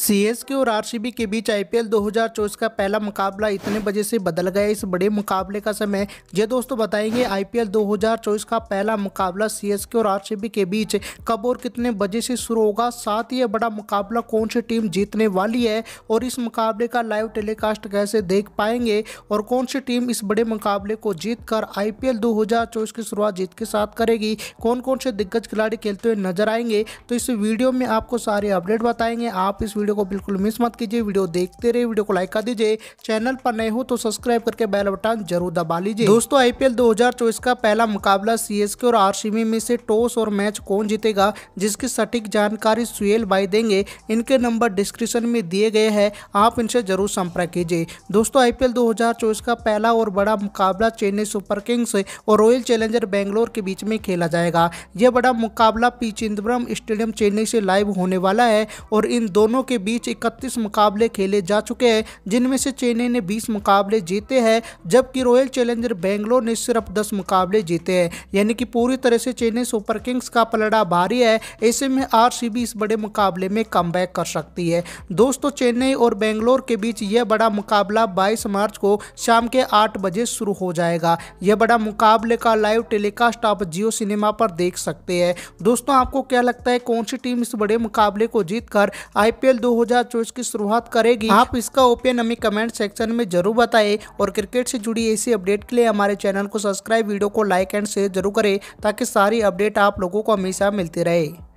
CSK और RCB के बीच IPL 2024 का पहला मुकाबला इतने बजे से बदल गया। इस बड़े मुकाबले का समय ये दोस्तों बताएँगे, आईपीएल 2024 का पहला मुकाबला सीएसके और आरसीबी के बीच कब और कितने बजे से शुरू होगा? साथ ही यह बड़ा मुकाबला कौन सी टीम जीतने वाली है और इस मुकाबले का लाइव टेलीकास्ट कैसे देख पाएँगे और कौन सी टीम इस बड़े मुकाबले को जीत कर आई पी की शुरुआत जीत के साथ करेगी? कौन कौन से दिग्गज खिलाड़ी खेलते हुए नज़र आएँगे? तो इस वीडियो में आपको सारे अपडेट बताएँगे। आप इस वीडियो को बिल्कुल मिस मत कीजिए। वीडियो देखते रहे वीडियो को लाइक कर दीजिए। चैनल पर नए हो तो सब्सक्राइब करके बेल बटन ज़रूर दबा लीजिए। दोस्तों आईपीएल 2024 का पहला मुकाबला सीएसके और आरसीबी में से टॉस और मैच कौन जीतेगा, जिसकी सटीक जानकारी सुहेल भाई देंगे, इनके नंबर डिस्क्रिप्शन में दिए गए हैं। आप इनसे ज़रूर संपर्क कीजिए। दोस्तों आईपीएल 2024 का पहला और बड़ा मुकाबला चेन्नई सुपर किंग्स और रॉयल चैलेंजर बेंगलोर के बीच में खेला जाएगा। यह बड़ा मुकाबला पी चिदम्बरम स्टेडियम चेन्नई से लाइव होने वाला है और इन दोनों के बीच इकतीस मुकाबले खेले जा चुके हैं, जिनमें से चेन्नई ने 20 मुकाबले जीते हैं, जबकि रॉयल चैलेंजर बेंगलोर ने सिर्फ़ 10 मुकाबले जीते हैं। यानी कि पूरी तरह से चेन्नई सुपर किंग्स का पलड़ा भारी है, ऐसे में आरसीबी इस बड़े मुकाबले में कम कर सकती है। दोस्तों, चेन्नई और बेंगलोर के बीच यह बड़ा मुकाबला बाईस मार्च को शाम के आठ बजे शुरू हो जाएगा। यह बड़ा मुकाबले का लाइव टेलीकास्ट आप जियो सिनेमा पर देख सकते हैं। दोस्तों, आपको क्या लगता है कौन सी टीम इस बड़े मुकाबले को जीतकर आईपीएल 2024 की शुरुआत करेगी। आप इसका ओपिनियन हमें कमेंट सेक्शन में ज़रूर बताएँ और क्रिकेट से जुड़ी ऐसी अपडेट के लिए हमारे चैनल को सब्सक्राइब, वीडियो को लाइक एंड शेयर ज़रूर करें ताकि सारी अपडेट आप लोगों को हमेशा मिलती रहे।